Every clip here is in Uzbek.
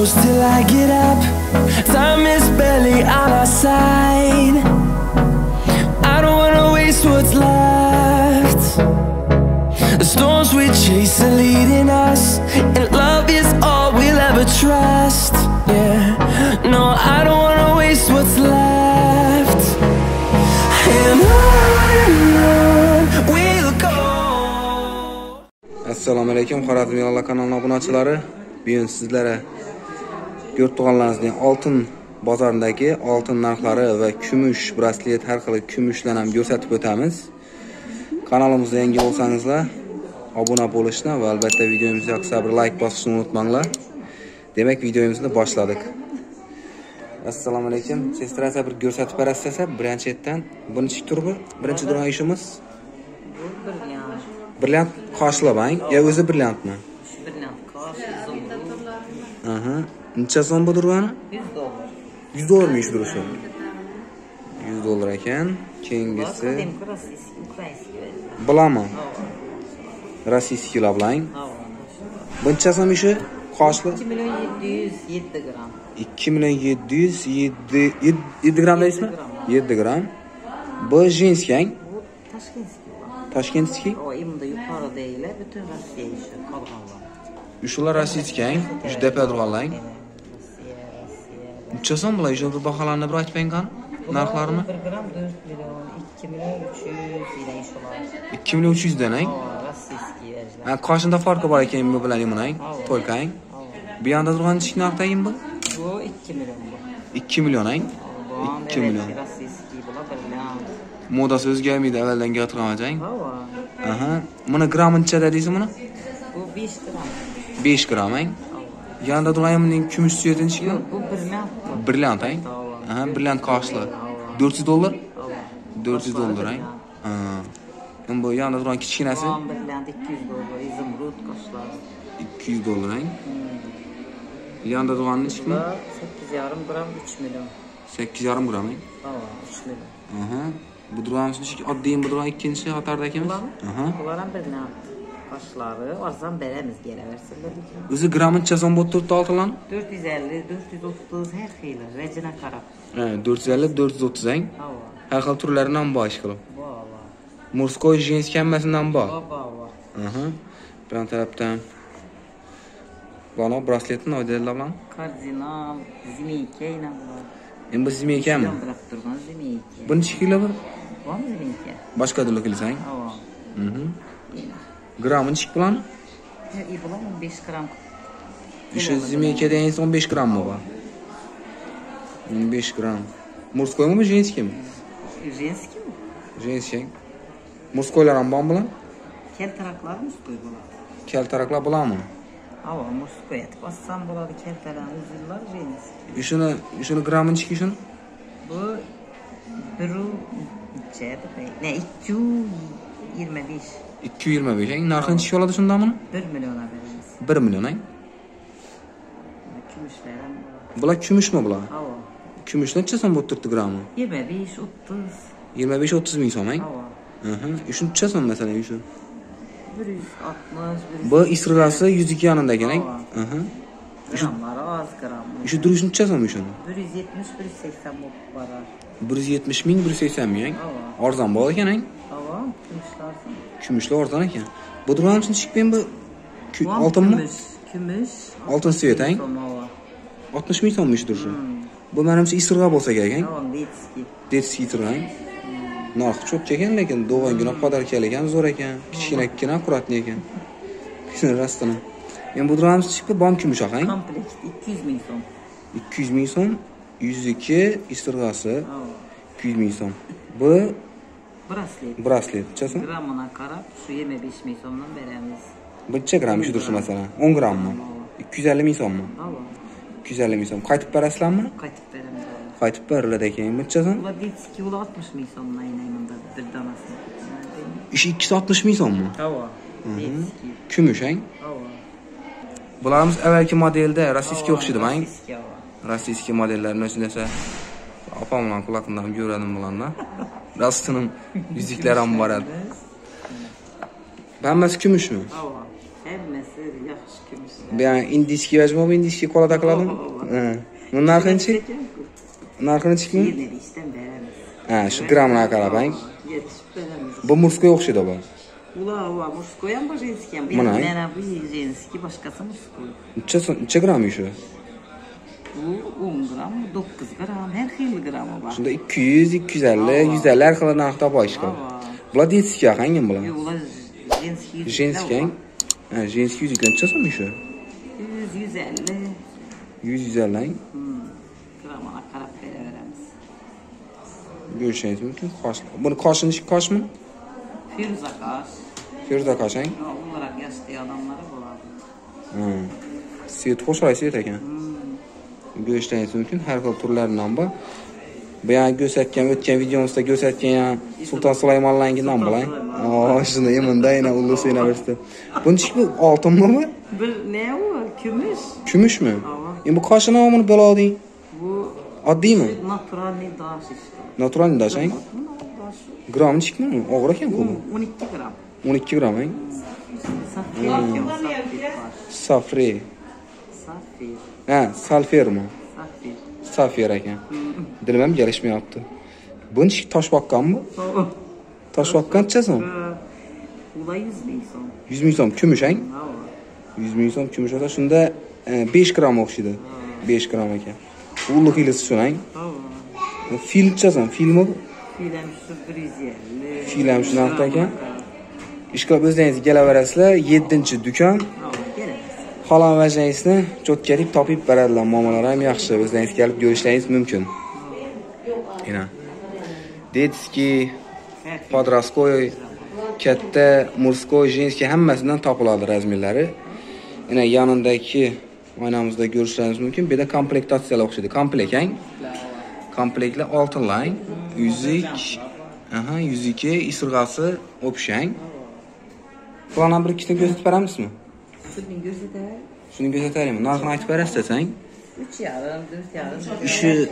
close till I get up. Time is barely on our side. I don't wanna waste what's left. The storms we chase are leading us, and love is all we'll ever trust. Yeah, no, I don't wanna waste what's left. And on we'll go. assalomu alaykum xorazm yo'llar kanali obunachilari bugun sizlarga ko'rib turganlaringizning oltin bozoridagi oltin narxlari va kumush braslet har xil kumushlarni ham ko'rsatib o'tamiz. Kanalimizga yangi bo'lsangizlar obuna bo'lishni va albatta videomizni yoqsa bir layk bosishni unutmanglar. Demak videomizni boshladik. Assalomu alaykum. Sestra asa bir ko'rsatib berasiz birinchi chetdan birinchi turbi birinchi turgan ishimiz? Bu brilliant. brilliant qoshli bang yo o'zi brilliantmi Aha. Necha so'm bu durgani? 100 dolar. 100 dollarmi ish turishi? 100 dollar ekan. Keyingisi akademik rossiyskiy, bilami? Lablang. Hava. Buncha so'm ishi? Qoshli 2 milyon 707 gram. 2 million 700 7 7 gram deysizmi? 7 gram. Bu jenskang, Bu Tashkentskiy olan. Toshkentskiy. O imda yuqori değil, bütün Rossiya işi kalganlar. Shular rossiyskang, shu depa turganlang. Evet, Rossiya, Rossiya. Necha bular? Shu baholarni bir aytib bergan narxlarini? 1 gram 4 milyon, 2 milyon 300 yine iş olan. 2 million 300 danang. Hava, rossiyskiy versiya. Ha, qoshida farqi bor ekan bu bilan imonang. To'lkang. Bu yoqda turgan kichik narxdagi bu? Bu 2 milyon bu. 2 million ang. Bu 2 milyon. Rossiyskiy bular brilliant. Modasi o'zgarmaydi avvaldan gapirgan Hava. Aha. Buni grami necha dedingiz buni? Bu 5 gram. 5 gram ang. Yonida turgan buning kumush suyeti nechmi? Yok bu brilliant. Brilliant ang. Aha, brilliant qoshli. 400 dollar? Hava. 400 dollar ang. Bu yonida turgan kichkinasi brilliant 200 dolar. İzimrut kaşlar. 200 dollar ang. Yonida turgan nechmi? Bu 8,5 gram 3 milyon. 8,5 gram ang. Hava 3 milyon. Aha. Bu turgan oddiy bu turgan ikkinchi qatordagimiz. Aha. Bunların brilliant. Kaşları varsa verəmiz geri versin dedim ki. Özü gramın çazon bot tuttu altı lan. 450, 430 her xeyli recinə qarab. Hə, 450, 430 ən. Hə. Hər xil türlərindən var işqilib. Valla. Murskoy jenski həmməsindən var. Valla. Aha. Bir an tərəfdən. Lan brasletin o deyirlər lan. Kardinal, zimiyikə ilə var. Ən bu zimiyikəmi? Yan bıraq durğan zimiyikə. Bunun şəkili var? Var mı zimiyikə? Başqa diləklisən? Hə. Mhm. Yenə. Gramını çık bulan. İyi bulan 15 gram. Düşezimekede en son 15 gram mı var? 15 gram. Мужской mı, женский mi? Женский mi? Женский. Мужскойлар амбан bulan? Keltaraklar мужской bo'ladi. Keltaraklar bulanmi? Ava mursuko yetib ossam bo'ladi keltalarni uzillar женский. Shuni shuni gramini chiki shuni? Bu 1 Ne 2 yigirma besh. ikki yuz yigirma besh narxi nechiga oladi shunda buni? Bir millionga beramiz bir million a kumushlar ham bular kumushmi bular? Ha kumush necha so'm bo'lib turibdi grammi? yigirma besh o'ttiz. yigirma besh o'ttiz ming so'm a e shuncha so'm masalan e shu? Bir yuz oltmish bu isirg'asi yuz ikki yonida ekan e grammlari oz grammi shu duru so'm shuni? Bir yuz yetmish bir yuz sakson bo'lib borar. Bir yuz yetmish ming bir yuz sakson ming arzon bor ekan ang. Kümüşlersin. Kumushlar arzon ekan. Bu uchun chiqib bu oltinmi? Kümüş. Oltin svet, hava. 60 ming so'mmi shu turishi? Bu menimcha isirg'a bo'lsa kerak ang. Litski. Detskiy turgan. Narxi cho'pcha ekan, lekin do'g'ongina podarkalik ham zo'r ekan. Kichkina akkuratniy ekan. Rostini. Men bu duramiz chiqib bom kumush ang. Komplekt 200 bin son. 200 ming so'm, 102 istirg'asi Hava. 200 ming so'm. Bu Браслет. Браслет. Часın? Gramına karab şu yeme biçmeyi sonundan veremiz. Bu neçe gram düşürürsün mesela? 10 gram mı? 250 ming so'mmi? Ava. 250 ming so'm. Qaytib berasizlarmi? Qaytib beraman. Qaytib beriladi keyin. Nechasin? Ular deysiz 2 kilo 60 ming so'mdan aynayman bir damasini. Ishi 260 ming so'mmi? Ava. Kumushang? Ava. Bularimiz avvalgi modelda rossiyskiga o'xshaydi-mang? Rossiyskiy modellarni o'zida esa opam bilan quloqimdan yuradim bularni. rostinim yuziklari ham bor edi hammasi kumushmi Hava. Hemmesi yaxşı kümüş. Bu yani indiyskiy vajmi bu indiyskiy qo'lada qiladimi? Ha. Buni narxi-chi? Narxini-chi? Yedilikten beremiz. Ha, shu grammini qarab, ang. Yetişip beremiz. Bu murskoy o'xshaydi bu. Ula ula murskoy ham bu женский ham. Mana. Mana bu женский başkası murskoy. Necha necha gramm shu? Bu 10 gram, 9 gram, her xil. Shunda 200, 250, 150 har xil narxda. Ava. Bular detskiy hangim bular? Yo, Ula женский. Женский. Ha, женский yuziklar necha so'm shu? 100, 150 100, 150 ang. gramına karab veremiz. Görüşünüz mümkün. Qosh. Buni qoshini qoshmi? Firuza kaş. Firda qosh ang. Olarak yaşlı adamları bular. Ha. Svet svet ekan. ko'rishingiz mumkin har xil turlaridan bor bu yana ko'rsatgan o'tgan videomizda ko'rsatgan yana sulton sulaymonlangidan bo'lay shuni imanda yana ulus universitet bunchik bu oltinmimi bir nima u kumush kumushmi endi bu qoshi nomini biloding bu oddiymi naturalniy dash naturalniy dash gramm nechikmi og'ir ekan bu o'n ikki gramm o'n ikki gramm safri Safir. Ha, salfir mi? Safir. Safir ekan. Dilmam kelishmayapti. Buni tosh boqqanmi? Tosh boqqancha so'm? 100 ming so'm. 100 ming so'm kumushang? 100 ming so'm kumush olsa shunda 5 gramm o'xshaydi. 5 gram gramm ekan. Ulug'ingiz tushunang? Filmcha so'm? Filmi? Film shu 150. Film shu narxda ekan. ishga o'zlaringiz kelaverasizlar 7 dukan Falon vajangizni cho'tkalik topib beradilar. Muomalalar ham yaxshi. O'zlaringiz kelib ko'rishlaringiz mumkin. Ina. Детский, подростковый, katta, мужской женский hammasidan topiladi razmerlari. mana yonidagi oynamizda ko'rishlaringiz mumkin. Bu yerda komplektatsiyalar o'xshaydi. Komplekt ang. Komplektlar oltinlang, yuzik, aha, yuziki, isirg'asi, o'pishang. Bularni bir ikkita ko'rsatib beramizmi? Şunu gözete. Shuni ko'rsataymi? Narxini aytib berasiz desang. 3 yarım, 4 yarım. Ishi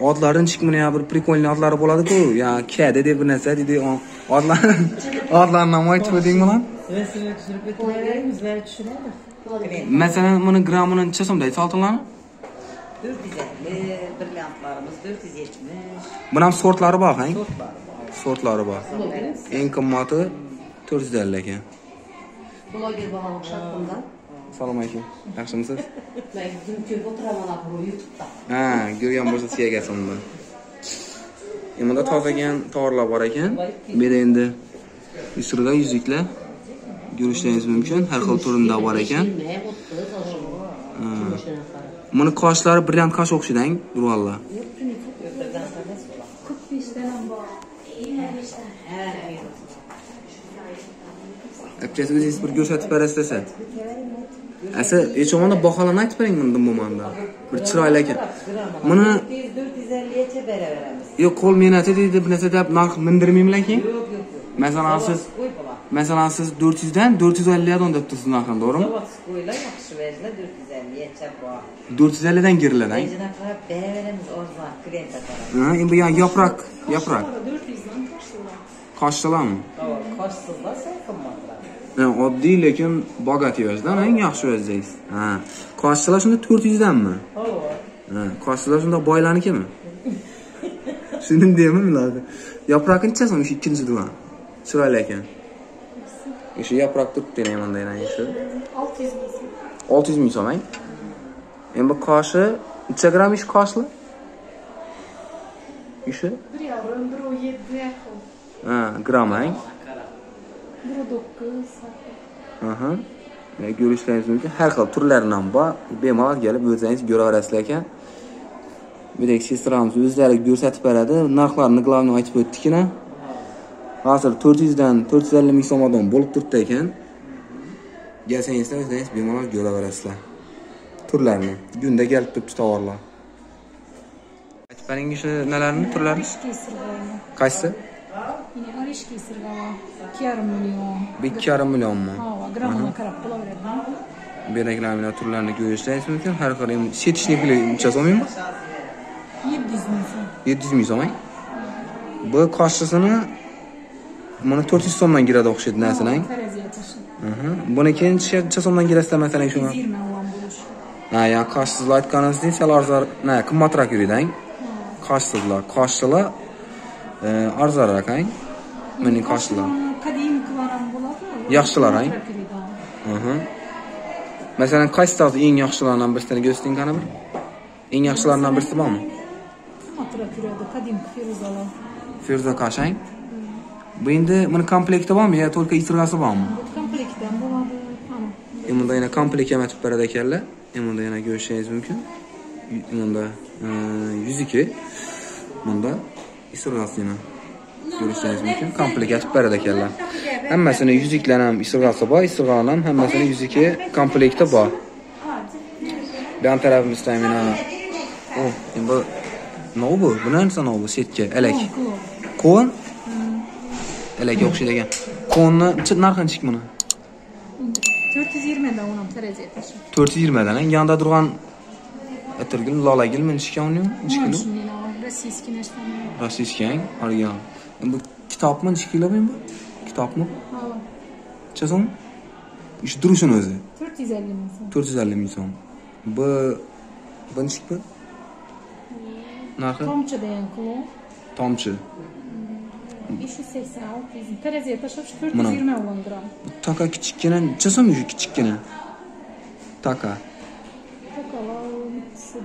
otlardan chiqmini ya bir приkolniy otlari bo'ladi-ku. Ya kadi deb bir narsa dedi. Otlar otlarni ham aytib o'ting bilan. Resmi düşürüp etmeleri bizleri düşürelim. Masalan, buni grammini necha so'mda aytsa oltinlarni? 450, brilyantlarımız 470. Buni ham sortlari bor? Sortlar. Sortlari bor. Eng qimmati 450 ekan. Bloger bana o'xshatdimda. Assalomu alaykum. Yaxshimisiz? Zum ko'p o'tiraman YouTube'da. Ha, ko'rgan bo'lsa siyagasam buni. Endi tozagan tovarlar bor ekan. Bu yerda endi usrida yuziklar ko'rishlaringiz mumkin. Har xil turinda bor ekan. Buni qoshlari brilliant qosh o'xshaydi, durvallar. O'zingiz bir ko'rsatib berasiz desa. Asa, hech bo'lmaganda baholarni aytib bering bundan bo'lmanda. Bir chiroyli ekan. Buni 450'ye çebere veremiz. yo'q qo'l mehnati deydi, bir narsa deb narx mindirmayman yok. Masalan siz masalan siz 400 dan 450 ga deb tursiz narxini, to'g'rimi? Koyla yaxshi vezle 450'ye çebua. 450 dan giriladi. Veremiz orzan kliyente tarafı. Ha, endi bu yana yaprak, yaprak. Qoshsalarmi? Tamam, koşsuzda sen kımmatlar. Ha, oddiy lekin bogat yozdan eng yaxshi yozdingiz. Ha, qoshsalar shunda 400 danmi? Hava. Ha, qoshsalar shunda boylarnikimi? Shuni deyman ularga. Yaprak necha so'm shu ikkinchi duvan? Chiroyli ekan. O'sha yaprak turibdi deyman deyman shu. 600 ming. 600 ming so'm. Endi bu qoshi necha gram ish qoshli? Ishi? Bir yarim, bir o yedi yaqin. Ha, gram, ang. Bir o dokuz. Aha. E, Ko'rishlaringiz mumkin. Har xil turlaridan bor. Bemalol kelib o'zingiz ko'raverasizlar ekan. Birdek sestramiz o'zlari ko'rsatib beradi. Narxlarini главный aytib o'tdikina. Hozir 400 dan 450 ming so'mdan bo'lib turibdi ekan. Gelsangizlar o'zingiz bemalol ko'raverasizlar. Turlarini. Kunda kelib turibdi tovarlar. Aytib bering shu nalarni, turlarini? Qaysi? Yine orishki sirg'alama. 2,5 million. 2,5 millionmi? Hava, gramına qarab bo'laveradi. Beraklarni turlarini ko'rishlaringiz mumkin. Har xil setishnikli necha so'mingmi? 700 ming so'm. 700 ming so'm. Bu qoshlisini buni 400 so'mdan kiradi o'xshaydi narsaning. Teraziya tashi. Aha. Buniki necha so'mdan kirasizlar masalan shuni? 120 olamiz. Ha, yani qoshsizlar aytganingizdek sal arzon, ne, qimmatroq yuradi. Qoshsizlar, qoshlilar e, arzonroq, ha? Mening qoshlilar. Qadimkilar ham bo'ladi. Yaxshilar, ay? Qimmatroq yuradi. Aha. Masalan, qaysi taqdi eng yaxshilaridan birisini ko'rsating qana bir? Eng yaxshilaridan birisi bormi? Qimmatroq yuradi. Qadimki feruzalar. Feruza Qashang. Bu endi buni komplekti bormi yo только isirg'asi bormi? Bu komplektdan bo'ladi. Ana. E bunda yana komplekt ham aytib beradi ekanlar. E bunda yana ko'rishingiz mumkin. Y- Bunda e, 102. Bunda Israrlıyam. Görürsünüz mümkün. Komplikat bərədəkəllər. Həmməsini 100 yüklənəm israrlısı var, israrlım. Həmməsini 102 komplektə var. Yan tərəfimiz təminə. O, bu nə oldu? Bu nə insan oldu? Setki, ələk. Kon? Ələk oxşayır Konu narxını çık bunu. 420'den onam terezi yetmişim. 420'den en yanında duran Etirgül, Lalagül mü çıkan onu? Çıkan men chikkan uni? Chikilo. Российский narsani. Rossiyskang, original. Bu kitobmi, chikilo bu? Kitobmi? Ha. Chazon? Ish durishini o'zi. 450 ming so'm. 450 ming so'm. Bu bu nechik bu? Narxi? Tomchida ham klon. Tomchi. 580 600 ming. Teraziya tashlab Mana. 420 olan gram. Bu taka kichikkina, chazon shu kichikkina. Taka.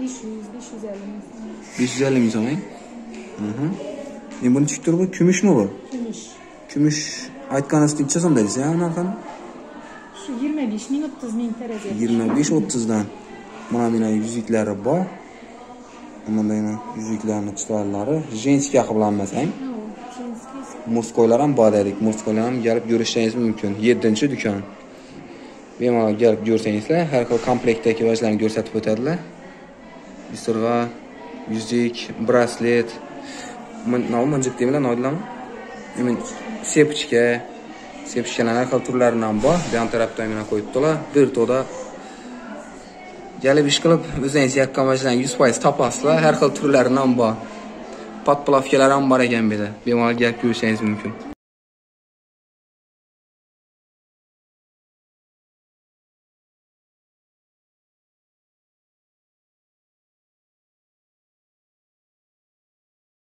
500, 550 ming so'm endi buni chik turib kumushmi bu kumush kumush aytganingiz necha so'm dedingiz ham narxini shu yigirma besh ming o'ttiz ming tarajada yigirma besh o'ttizdan mana mana yuzuklari bor mana yuzuklarni chitlari jenskiy qilib emas murskoylar ham bor dedik murskoylar ham kelib yurishingiz mumkin yettinchi do'kon bemalol kelib ko'rsangiz har xil komplektdagi vajlarni ko'rsatib o'tadilar Isirg'a, yuzik, braslet, nima minjiq deymilar, noydlarmi? Emin sepichka sepchkalar har xil turlaridan ham bor. Bu ham tarafdan mana qo'yibdilar. Bir to'da Gelib ish qilib, o'zingiz yaqqan vajlarni 100% topasizlar. Har xil turlaridan bor. Podplavkalar ham bor ekan bu yerda. Bemalol gap ko'rishingiz mumkin.